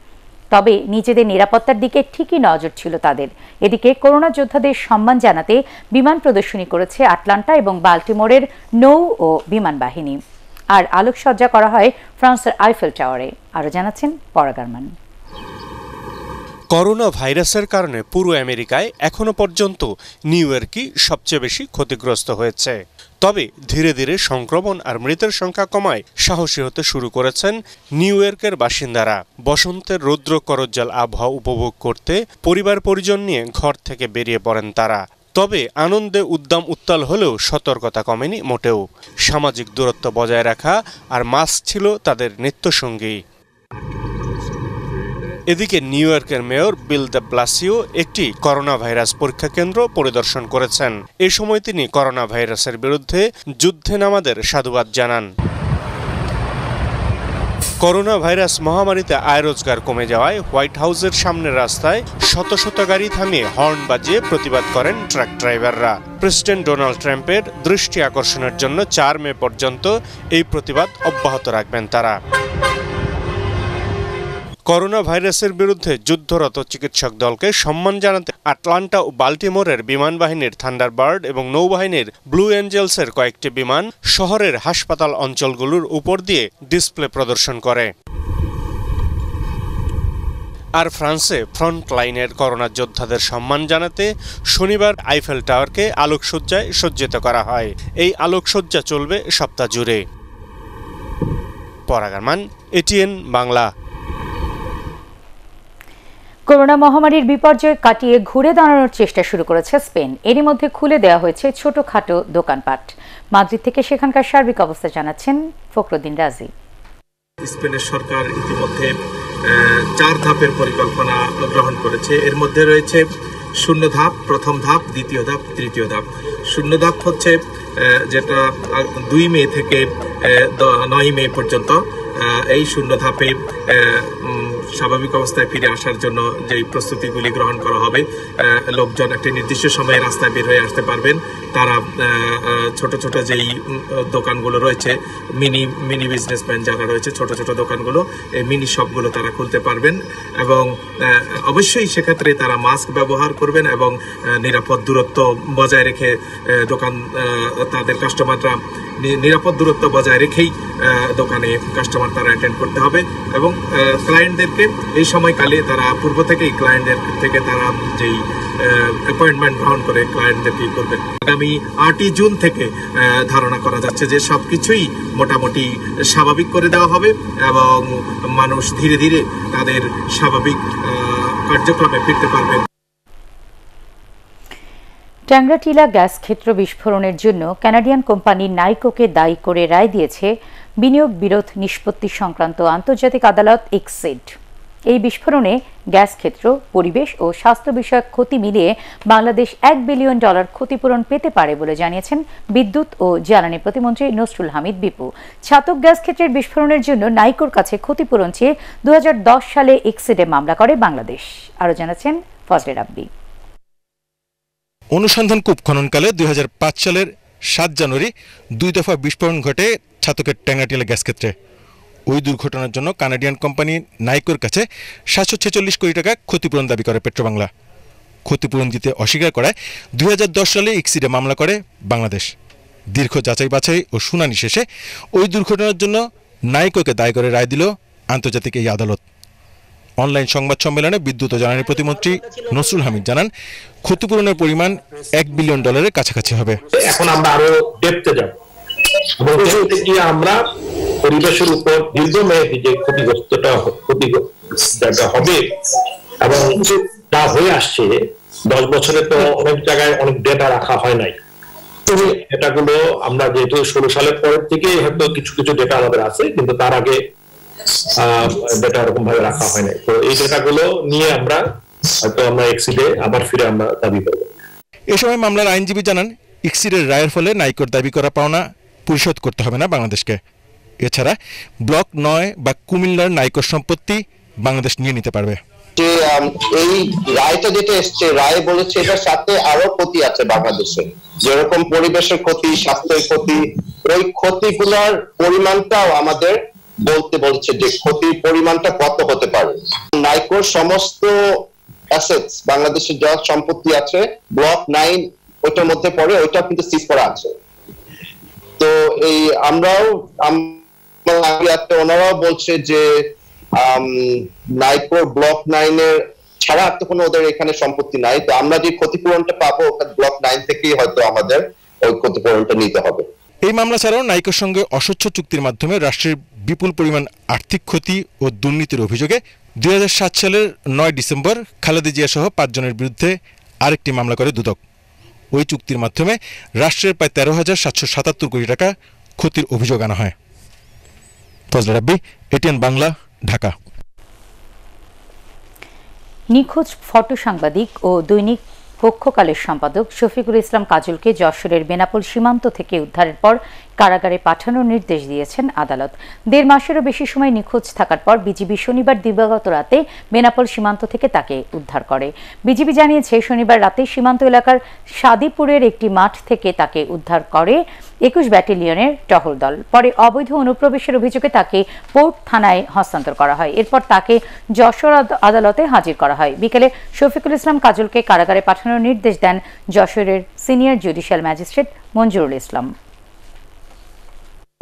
তবে নিজেদের নিরাপত্তার দিকে ঠিকই নজর ছিল তাদের। এদিকে করোনা যোদ্ধাদের সম্মান জানাতে বিমান প্রদর্শনী করেছে আটলান্টা এবং বাল্টিমোরের নৌ ও বিমান বাহিনী। আর আলোকসজ্জা করা হয় ফ্রান্সের আইফেল টাওয়ারে। আরও জানাচ্ছেন পরাগারমান করোনা ভাইরাসের কারণে পুরো আমেরিকায় এখনও পর্যন্ত নিউ ইয়র্কই সবচেয়ে বেশি ক্ষতিগ্রস্ত হয়েছে। তবে ধীরে ধীরে সংক্রমণ আর মৃতের সংখ্যা কমায় সাহসী হতে শুরু করেছেন নিউ ইয়র্কের বাসিন্দারা। বসন্তের রৌদ্র করজ্জাল আবহাওয়া উপভোগ করতে পরিবার পরিজন নিয়ে ঘর থেকে বেরিয়ে পড়েন তারা। তবে আনন্দে উদ্দাম উত্তাল হলেও সতর্কতা কমেনি মোটেও। সামাজিক দূরত্ব বজায় রাখা আর মাস্ক ছিল তাদের নিত্যসঙ্গী। এদিকে নিউ ইয়র্কের মেয়র বিল দ্য ব্লাসিও একটি করোনা ভাইরাস পরীক্ষা কেন্দ্র পরিদর্শন করেছেন। এ সময় তিনি করোনা ভাইরাসের বিরুদ্ধে যুদ্ধে নামাদের সাধুবাদ জানান। করোনা ভাইরাস মহামারীতে আয় রোজগার কমে যাওয়ায় হোয়াইট হাউসের সামনের রাস্তায় শত শত গাড়ি থামিয়ে হর্ন বাজিয়ে প্রতিবাদ করেন ট্রাক ড্রাইভাররা। প্রেসিডেন্ট ডোনাল্ড ট্রাম্পের দৃষ্টি আকর্ষণের জন্য চার মে পর্যন্ত এই প্রতিবাদ অব্যাহত রাখবেন তারা। করোনা ভাইরাসের বিরুদ্ধে যুদ্ধরত চিকিৎসক দলকে সম্মান জানাতে আটলান্টা ও বাল্টিমোরের বিমান বাহিনীর থান্ডারবার্ড এবং নৌবাহিনীর ব্লু এঞ্জেলসের কয়েকটি বিমান শহরের হাসপাতাল অঞ্চলগুলোর উপর দিয়ে ডিসপ্লে প্রদর্শন করে। আর ফ্রান্সে ফ্রন্ট লাইনের করোনা যোদ্ধাদের সম্মান জানাতে শনিবার আইফেল টাওয়ারকে আলোকসজ্জায় সজ্জিত করা হয়। এই আলোকসজ্জা চলবে সপ্তাহ জুড়ে। পরাগারমান, এটিএন বাংলা। করোনা মহামারীর বিপর্যয় কাটিয়ে ঘুরে দাঁড়ানোর চেষ্টা শুরু করেছে স্পেন। এরই মধ্যে খুলে দেওয়া হয়েছে ছোটখাটো দোকানপাট। মাদ্রিদ থেকে সেখানকার সার্বিক অবস্থা জানাচ্ছেন ফখরুদ্দিন রাজি। স্পেনের সরকার ইতিমধ্যে চার ধাপের পরিকল্পনা গ্রহণ করেছে। এর মধ্যে রয়েছে শূন্য ধাপ, প্রথম ধাপ, দ্বিতীয় ধাপ, তৃতীয় ধাপ। শূন্য ধাপ হচ্ছে যেটা দুই মে থেকে নয় মে পর্যন্ত। এই শূন্য ধাপে স্বাভাবিক অবস্থায় ফিরে আসার জন্য যে প্রস্তুতিগুলি গ্রহণ করা হবে লোকজন একটি নির্দিষ্ট সময়ে রাস্তায় বের হয়ে আসতে পারবেন। তারা ছোট ছোট যেই দোকানগুলো রয়েছে, মিনি মিনি বিজনেসম্যান যারা রয়েছে, ছোট ছোট দোকানগুলো, এই মিনি শপগুলো তারা খুলতে পারবেন এবং অবশ্যই সেক্ষেত্রে তারা মাস্ক ব্যবহার করবেন এবং নিরাপদ দূরত্ব বজায় রেখে দোকান তাদের কাস্টমাররা নিরাপদ দূরত্ব বজায় রেখেই দোকানে কাস্টমার তারা অ্যাটেন্ড করতে হবে এবং ক্লায়েন্টদেরকে এই সময়কালে তারা পূর্ব থেকেই ক্লায়েন্টদের থেকে তারা যেই অ্যাপয়েন্টমেন্ট গ্রহণ করে ক্লায়েন্টদেরকে করবেন আগামী আটই জুন থেকে ধারণা করা যাচ্ছে যে সব কিছুই মোটামুটি স্বাভাবিক করে দেওয়া হবে এবং মানুষ ধীরে ধীরে তাদের স্বাভাবিক কার্যক্রমে ফিরতে পারবেন ট্যাংরাটিলা গ্যাস ক্ষেত্র বিস্ফোরণের জন্য কানাডিয়ান কোম্পানি নাইকোকে দায়ী করে রায় দিয়েছে বিনিয়োগ বিরোধ নিষ্পত্তি সংক্রান্ত আন্তর্জাতিক আদালত এক্সেড এই বিস্ফোরণে গ্যাস ক্ষেত্র, পরিবেশ ও স্বাস্থ্য বিষয়ক ক্ষতি মিলিয়ে বাংলাদেশ এক বিলিয়ন ডলার ক্ষতিপূরণ পেতে পারে বলে জানিয়েছেন বিদ্যুৎ ও জ্বালানি প্রতিমন্ত্রী নসরুল হামিদ বিপু। ছাতক গ্যাস ক্ষেত্রের বিস্ফোরণের জন্য নাইকোর কাছে ক্ষতিপূরণ চেয়ে দু হাজার দশ সালে এক্সিডে মামলা করে বাংলাদেশ। আরও জানাচ্ছেন ফজলে রাব্বি। অনুসন্ধান কূপ খননকালে দুই হাজার পাঁচ সালের সাত জানুয়ারি দুই দফা বিস্ফোরণ ঘটে ছাতকের ট্যাংরাটিলা গ্যাস ক্ষেত্রে। ওই দুর্ঘটনার জন্য কানাডিয়ান কোম্পানি নাইকোর কাছে সাতশো ছেচল্লিশ কোটি টাকা ক্ষতিপূরণ দাবি করে পেট্রোবাংলা। ক্ষতিপূরণ দিতে অস্বীকার করায় দুই হাজার দশ সালে ইক্সিডে মামলা করে বাংলাদেশ। দীর্ঘ যাচাই বাছাই ও শুনানি শেষে ওই দুর্ঘটনার জন্য নাইকোকে দায় করে রায় দিল আন্তর্জাতিক এই আদালত। অনলাইন সংবাদ সম্মেলনে বিদ্যুৎ ও জ্বালানি প্রতিমন্ত্রী নসরুল হামিদ জানান, ক্ষতিপূরণের পরিমাণ এক বিলিয়ন ডলারের কাছাকাছি হবে। এখন আমরা আরও ডেপতে যাব। আমরা পরিবেশের উপর দীর্ঘমেয়াদী যে ক্ষতিগ্রস্তটা ক্ষতিটা হবে এবং যা হয়ে আসছে, দশ বছরে তো অনেক জায়গায় অনেক ডেটা রাখা হয় নাই। ডেটাগুলো আমরা যেহেতু ষোলো সালের পরের থেকে হয়তো কিছু কিছু ডেটা আমাদের আছে, কিন্তু তার আগে ডেটা এরকম ভাবে রাখা হয় নাই। তো এই ডেটাগুলো নিয়ে আমরা হয়তো আমরা এক্সিডে আবার ফিরে আমরা দাবি করব। এ সময় মামলার আইনজীবী জানান ইক্সিডের রায়ের ফলে নাইকোর দাবি করা পাওনা পরিশোধ করতে হবে না বাংলাদেশকে। এছাড়া ব্লক নয় বা কুমিল্লার নাইকোর সম্পত্তি বাংলাদেশ নিয়ে নিতে পারবে। যে এই রায়টা যেটা এসছে রায় বলেছে এটার সাথে আরও ক্ষতি আছে বাংলাদেশে। যেরকম পরিবেশের ক্ষতি স্বাস্থ্যের ক্ষতি ওই ক্ষতিগুলোর পরিমাণটাও আমাদের বলতে বলছে যে ক্ষতির পরিমাণটা কত হতে পারে। নাইকোর সমস্ত অ্যাসেটস বাংলাদেশের যা সম্পত্তি আছে ব্লক নাইন ওইটার মধ্যে পড়ে, ওইটা কিন্তু সিজ করা আছে। তো এই আমরাও ওনারাও বলছে যে নাইকোর ব্লক নাইনের ছাড়া আর তো কোনো ওদের এখানে সম্পত্তি নাই। তো আমরা যে ক্ষতিপূরণটা পাবো ব্লক নাইন থেকেই হয়তো আমাদের ওই ক্ষতিপূরণটা নিতে হবে। এই মামলা ছাড়াও নাইকোর সঙ্গে অস্বচ্ছ চুক্তির মাধ্যমে রাষ্ট্রের বিপুল পরিমাণ আর্থিক ক্ষতি ও দুর্নীতির অভিযোগে দু হাজার সাত সালের নয় ডিসেম্বর খালেদা জিয়া সহ পাঁচজনের বিরুদ্ধে আরেকটি মামলা করে দুদক। ওই চুক্তির মাধ্যমে রাষ্ট্রের প্রায় তেরো হাজার সাতশো সাতাত্তর কোটি টাকা ক্ষতির অভিযোগ আনা হয়। এটিএন বাংলা, ঢাকা। নিখোঁজ ফটো সাংবাদিক ও দৈনিক পক্ষকালের সম্পাদক শফিকুল ইসলাম কাজলকে যশোরের বেনাপোল সীমান্ত থেকে উদ্ধারের পর কারাগারে পাঠানোর নির্দেশ দিয়েছেন আদালত। দেড় মাসেরও বেশি সময় নিখোঁজ থাকার পর বিজিবি শনিবার দিবাগত রাতে বেনাপোল সীমান্ত থেকে তাকে উদ্ধার করে। বিজিবি জানিয়েছে, শনিবার রাতে সীমান্ত এলাকার সাদিপুরের একটি মাঠ থেকে তাকে উদ্ধার করে একুশ ব্যাটালিয়নের টহল দল। পরে অবৈধ অনুপ্রবেশের অভিযোগে তাকে পোর্ট থানায় হস্তান্তর করা হয়। এরপর তাকে যশোর আদালতে হাজির করা হয়। বিকেলে শফিকুল ইসলাম কাজলকে কারাগারে পাঠানোর নির্দেশ দেন যশোরের senior judicial magistrate Manjurul Islam.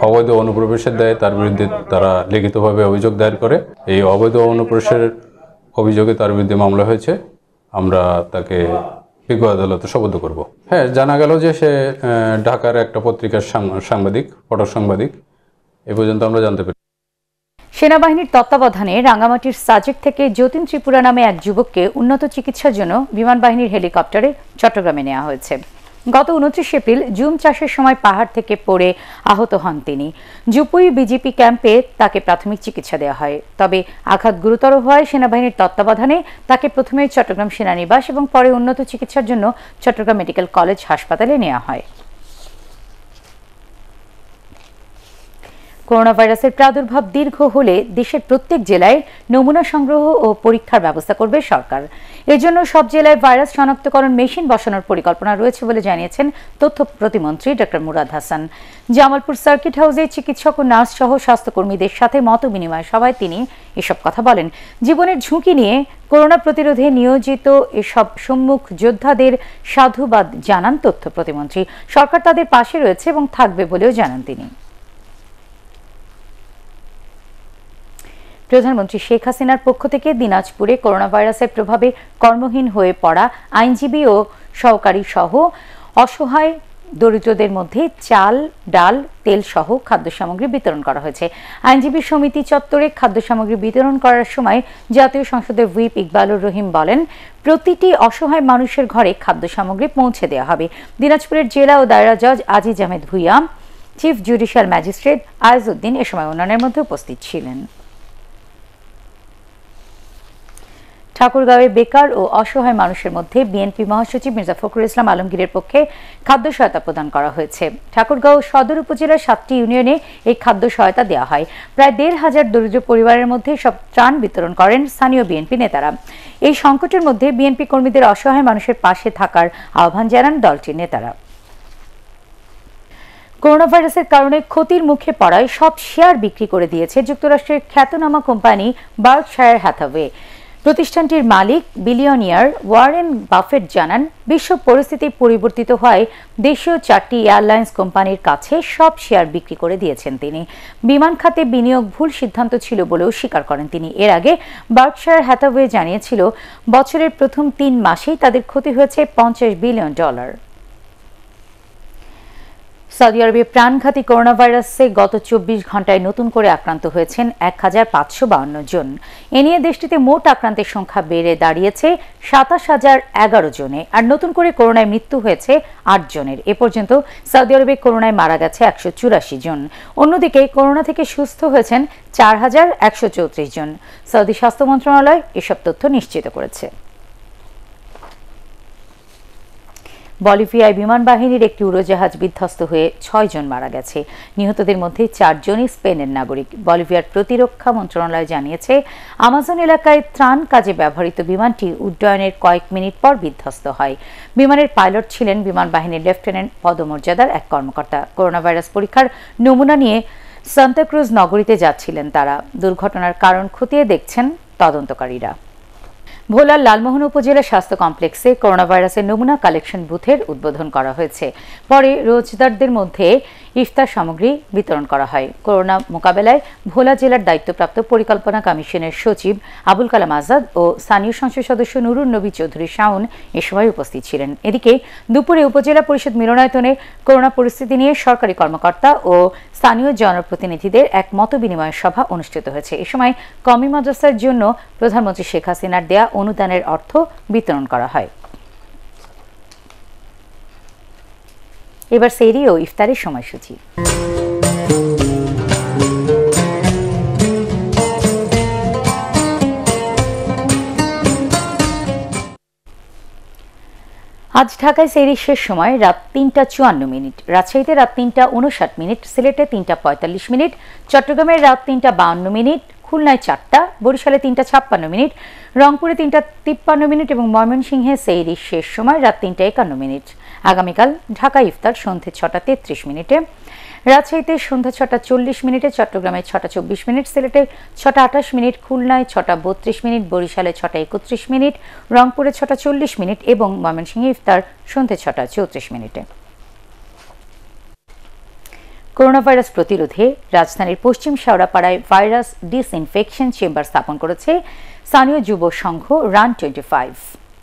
অবৈধ অনুপ্রবেশের দায়ে তার বিরুদ্ধে তারা লিখিতভাবে অভিযোগ দায়ের করে। এই অবৈধ অনুপ্রবেশের অভিযোগে তার বিরুদ্ধে মামলা হয়েছে। আমরা তাকে বিজ্ঞ আদালতে শপথ করব। হ্যাঁ জানা গেল যে সে ঢাকার একটা পত্রিকার সাংবাদিক, ফটো সাংবাদিক। এ পর্যন্ত আমরা জানতে পেরেছি। সেনাবাহিনীর তত্ত্বাবধানে রাঙ্গামাটির সাজেক থেকে যতীন ত্রিপুরা নামে এক যুবককে উন্নত চিকিৎসার জন্য বিমান বাহিনীর হেলিকপ্টারে চট্টগ্রামে নেওয়া হয়েছে। গত উনত্রিশ এপ্রিল জুম চাষের সময় পাহাড় থেকে পড়ে আহত হন তিনি। জুপুই বিজেপি ক্যাম্পে তাকে প্রাথমিক চিকিৎসা দেওয়া হয়। তবে আঘাত গুরুতর হওয়ায় সেনাবাহিনীর তত্ত্বাবধানে তাকে প্রথমে চট্টগ্রাম সেনানিবাস এবং পরে উন্নত চিকিৎসার জন্য চট্টগ্রাম মেডিকেল কলেজ হাসপাতালে নেওয়া হয়। করোনা ভাইরাসের প্রাদুর্ভাব দীর্ঘ হলে দেশের প্রত্যেক জেলায় নমুনা সংগ্রহ ও পরীক্ষার ব্যবস্থা করবে সরকার। এজন্য সব জেলায় ভাইরাস শনাক্তকরণ মেশিন বসানোর পরিকল্পনা রয়েছে বলে জানিয়েছেন তথ্য প্রতিমন্ত্রী ডক্টর মুরাদ হাসান। জামালপুর সার্কিট হাউসে চিকিৎসক ও নার্স সহ স্বাস্থ্যকর্মীদের সাথে মত বিনিময় সভায় তিনি এসব কথা বলেন। জীবনের ঝুঁকি নিয়ে করোনা প্রতিরোধে নিয়োজিত এসব সম্মুখ যোদ্ধাদের সাধুবাদ জানান তথ্য প্রতিমন্ত্রী। সরকার তাদের পাশে রয়েছে এবং থাকবে বলেও জানান তিনি। প্রধানমন্ত্রী শেখ হাসিনার পক্ষ থেকে দিনাজপুরে করোনা ভাইরাসের প্রভাবে কর্মহীন হয়ে পড়া আইনজীবী ও সহকারী সহ অসহায় দরিদ্রদের মধ্যে চাল, ডাল, তেল সহ খাদ্য সামগ্রী বিতরণ করা হয়েছে। আইনজীবী সমিতি চত্বরে খাদ্য সামগ্রী বিতরণ করার সময় জাতীয় সংসদের হুইপ ইকবালুর রহিম বলেন, প্রতিটি অসহায় মানুষের ঘরে খাদ্য সামগ্রী পৌঁছে দেওয়া হবে। দিনাজপুরের জেলা ও দায়রা জজ Aziz Ahmed Bhuiyan, chief judicial magistrate Ayazuddin এ সময় অন্যান্যের মধ্যে উপস্থিত ছিলেন। ঠাকুরগাঁওয়ে বেকার ও অসহায় মানুষের মধ্যে বিএনপি মহাসচিব মির্জা ফখরুল ইসলাম আলমগীরের পক্ষে খাদ্য সহায়তা প্রদান করা হয়েছে। ঠাকুরগাঁও সদর উপজেলার সাতটি ইউনিয়নে এই খাদ্য সহায়তা দেওয়া হয়। প্রায় দেড় হাজার দরিদ্র পরিবারের মধ্যে সব ত্রাণ বিতরণ করেন স্থানীয় বিএনপি নেতারা। এই সংকটের মধ্যে বিএনপি কর্মীদের অসহায় মানুষের পাশে থাকার আহ্বান জানান দলটির নেতারা। করোনা ভাইরাসের কারণে ক্ষতির মুখে পড়ায় সব শেয়ার বিক্রি করে দিয়েছে যুক্তরাষ্ট্রের খ্যাতনামা কোম্পানি বার্কশায়ার হ্যাথাওয়ে। প্রতিষ্ঠানটির মালিক, বিলিয়নিয়ার ওয়ারেন বাফেট জানান, বিশ্ব পরিস্থিতি পরিবর্তিত হওয়ায় দেশীয় চারটি এয়ারলাইন্স কোম্পানির কাছে সব শেয়ার বিক্রি করে দিয়েছেন তিনি। বিমান খাতে বিনিয়োগ ভুল সিদ্ধান্ত ছিল বলেও স্বীকার করেন তিনি। এর আগে বার্কশায়ার হ্যাথাওয়ে জানিয়েছিল, বছরের প্রথম তিন মাসেই তাদের ক্ষতি হয়েছে পঞ্চাশ বিলিয়ন ডলার। সৌদি আরবে প্রাণঘাতী করোনা ভাইরাসে গত চব্বিশ ঘন্টায় নতুন করে আক্রান্ত হয়েছেন এক হাজার পাঁচশো বাউন্ন জন। এ নিয়ে দেশটিতে মোট আক্রান্তের সংখ্যা বেড়ে দাঁড়িয়েছে সাতাশ হাজার এগারো জনে। আর নতুন করে করোনায় মৃত্যু হয়েছে আট জনের। এ পর্যন্ত সৌদি আরবে করোনায় মারা গেছে একশো চুরাশি জন। অন্যদিকে করোনা থেকে সুস্থ হয়েছেন চার হাজার একশো চৌত্রিশ জন। সৌদি স্বাস্থ্য মন্ত্রণালয় এসব তথ্য নিশ্চিত করেছে। বলিভিয়ায় বিমান বাহিনীর একটি উড়োজাহাজ বিধ্বস্ত হয়ে ছয় জন মারা গেছে। নিহতদের মধ্যে চারজনই স্পেনের নাগরিক। বলিভিয়ার প্রতিরক্ষা মন্ত্রণালয় জানিয়েছে, আমাজন এলাকায় ত্রাণ কাজে ব্যবহৃত বিমানটি উড্ডয়নের কয়েক মিনিট পর বিধ্বস্ত হয়। বিমানের পাইলট ছিলেন বিমান বাহিনীর লেফটেন্যান্ট পদমর্যাদার এক কর্মকর্তা। করোনা ভাইরাস পরীক্ষার নমুনা নিয়ে সান্তাক্রুজ নগরীতে যাচ্ছিলেন তারা। দুর্ঘটনার কারণ খতিয়ে দেখছেন তদন্তকারীরা। ভোলার লালমোহন উপজেলা স্বাস্থ্য কমপ্লেক্সে করোনা ভাইরাসের নমুনা কালেকশন বুথের উদ্বোধন করা হয়েছে। পরে রোজদারদের মধ্যে ইফতার সামগ্রী বিতরণ করা হয়। করোনা মোকাবেলায় ভোলা জেলার দায়িত্বপ্রাপ্ত পরিকল্পনা কমিশনের সচিব আবুল কালাম আজাদ ও স্থানীয় সংসদ সদস্য নুরুন নবী চৌধুরী শাওন এ সময় উপস্থিত ছিলেন। এদিকে দুপুরে উপজেলা পরিষদ মিলনায়তনে করোনা পরিস্থিতি নিয়ে সরকারি কর্মকর্তা ও স্থানীয় জনপ্রতিনিধিদের এক মত বিনিময় সভা অনুষ্ঠিত হয়েছে। এ সময় কমি মাদ্রাসার জন্য প্রধানমন্ত্রী শেখ হাসিনার দেয়া অনুদানের অর্থ বিতরণ করা হয়। এবার সেরি ও ইফতারের সময়সূচি। আজ ঢাকায় সেরি শেষ সময় রাত তিনটা চুয়ান্ন মিনিট, রাজশাহীতে রাত তিনটা উনষাট মিনিট, সিলেটে তিনটা পঁয়তাল্লিশ মিনিট চট্টগ্রামের রাত তিনটা বাউন্ন মিনিট, খুলনায় চারটা, বরিশালে তিনটা ছাপ্পান্ন মিনিট, রংপুরে তিনটা তিপ্পান্ন মিনিট এবং ময়মনসিংহে সেইরি শেষ সময় রাত তিনটা একান্ন মিনিট। আগামীকাল ঢাকা ইফতার সন্ধে ছটা তেত্রিশ মিনিটে। রাজশাহীতে সন্ধ্যা ছটা চল্লিশ মিনিটে, চট্টগ্রামে ছটা চব্বিশ মিনিট, সিলেটে ছটা আঠাশ মিনিট, খুলনায় ছটা বত্রিশ মিনিট, বরিশালে ছটা একত্রিশ মিনিট, রংপুরে ছটা চল্লিশ মিনিট এবং ময়মনসিংহে ইফতার সন্ধে ছটা চৌত্রিশ মিনিটে। করোনা ভাইরাস প্রতিরোধে রাজধানীর পশ্চিম শেওড়াপাড়ায় ভাইরাস ডিসইনফেকশন চেম্বার স্থাপন করেছে স্থানীয় যুব সংঘ রান টোয়েন্টি ফাইভ।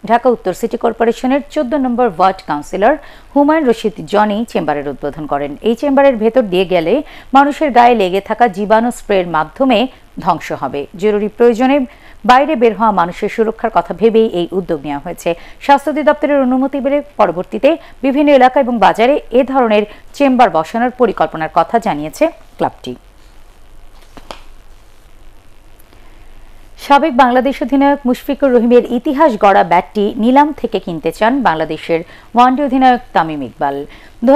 ঢাকা উত্তর সিটি কর্পোরেশনের চোদ্দ number ward councillor Humayun Rashid Jony চেম্বারের উদ্বোধন করেন। এই চেম্বারের ভেতর দিয়ে গেলে মানুষের গায়ে লেগে থাকা জীবাণু স্প্রের মাধ্যমে ধ্বংস হবে। জরুরি প্রয়োজনে বাইরে বের হওয়া মানুষের সুরক্ষার কথা ভেবেই এই উদ্যোগ নেওয়া হয়েছে। স্বাস্থ্য অধিদপ্তরের অনুমতি পেলে পরবর্তীতে বিভিন্ন এলাকা এবং বাজারে এ ধরনের চেম্বার বসানোর পরিকল্পনার কথা জানিয়েছে ক্লাবটি। সাবেক বাংলাদেশ অধিনায়ক মুশফিকুর রহিমের ইতিহাস গড়া ব্যাটটি নিলাম থেকে কিনতে চান বাংলাদেশের ওয়ানডে অধিনায়ক তামিম ইকবাল। দু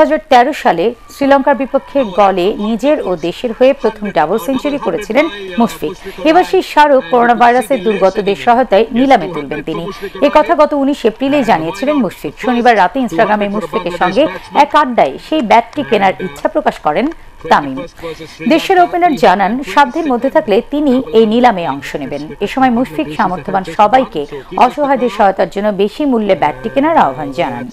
সালে শ্রীলঙ্কার বিপক্ষে গলে নিজের ও দেশের হয়ে প্রথম ডাবল সেঞ্চুরি করেছিলেন মুশফিক। এবার সেই স্মারক করোনা ভাইরাসের দুর্গতদের সহায়তায় নিলামে তুলবেন তিনি। এ কথা গত উনিশ এপ্রিলে জানিয়েছিলেন মুশফিক। শনিবার রাতে ইনস্টাগ্রামে মুশফিকের সঙ্গে এক আড্ডায় সেই ব্যাটটি কেনার ইচ্ছা প্রকাশ করেন তামিম। দেশের ওপেনার জানান সাধ্যের মধ্যে থাকলে তিনি এই নিলামে অংশ নেবেন। এ সময় মুশফিক সামর্থ্যবান সবাইকে অসহায়দের সহায়তার জন্য বেশি মূল্যে ব্যাটটি কেনার আহ্বান জানান।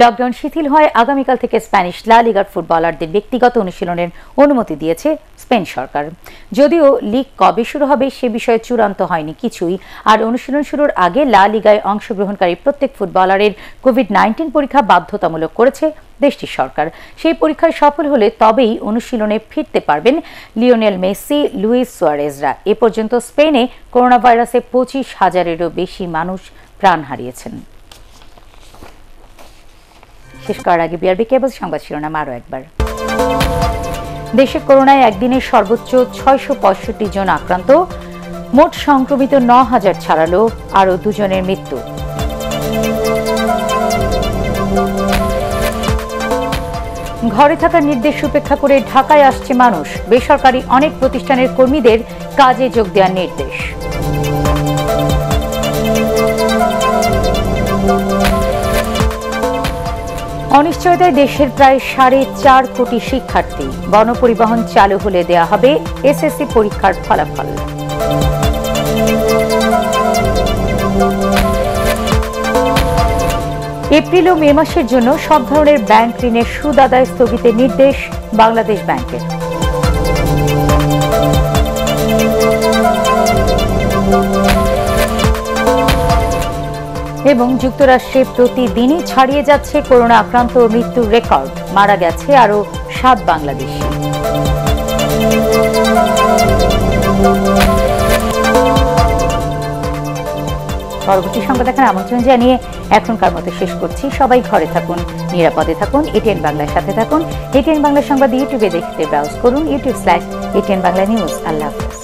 লকডাউন শিথিল হয় আগামীকাল থেকে স্প্যানিশ লা লিগার ফুটবলারদের ব্যক্তিগত অনুশীলনের অনুমতি দিয়েছে স্পেন সরকার। যদিও লিগ কবে শুরু হবে সে বিষয়ে চূড়ান্ত হয়নি কিছুই। আর অনুশীলন শুরুর আগে লা লিগায় অংশগ্রহণকারী প্রত্যেক ফুটবলারের কোভিড নাইন্টিন পরীক্ষা বাধ্যতামূলক করেছে দেশটির সরকার। সেই পরীক্ষায় সফল হলে তবেই অনুশীলনে ফিরতে পারবেন লিওনেল মেসি, লুইস সোয়ারেজরা। এ পর্যন্ত স্পেনে করোনা ভাইরাসে পঁচিশ হাজারেরও বেশি মানুষ প্রাণ হারিয়েছেন। শেষ করার আগে বিআরবি কেবল সংবাদ শিরোনাম আরও একবার। দেশে করোনায় একদিনে সর্বোচ্চ ছয়শো পঁয়ষট্টি জন আক্রান্ত, মোট সংক্রমিত ন হাজার ছাড়ালো, আরও দুজনের মৃত্যু। ঘরে থাকার নির্দেশ উপেক্ষা করে ঢাকায় আসছে মানুষ। বেসরকারি অনেক প্রতিষ্ঠানের কর্মীদের কাজে যোগ দেওয়ার নির্দেশ। অনিশ্চয়তায় দেশের প্রায় সাড়ে চার কোটি শিক্ষার্থী গণপরিবহন চালু হলে দেয়া হবে এসএসসি পরীক্ষার ফলাফল। এপ্রিল ও মে মাসের জন্য সব ধরনের ব্যাংক ঋণের সুদ আদায় স্থগিতের নির্দেশ বাংলাদেশ ব্যাংকের। এবং যুক্তরাষ্ট্রে প্রতিদিনই ছাড়িয়ে যাচ্ছে করোনা আক্রান্ত মৃত্যুর রেকর্ড। মারা গেছে আরও সাত বাংলাদেশি। পরবর্তী সংবাদ দেখার আমন্ত্রণ জানিয়ে এখনকার মতো শেষ করছি। সবাই ঘরে থাকুন, নিরাপদে থাকুন, এটিএন বাংলার সাথে থাকুন। এটিএন বাংলা সংবাদ ইউটিউবে দেখতে ব্রাউজ করুন, YouTube slash ATN Bangla news আল্লাহ হাফেজ।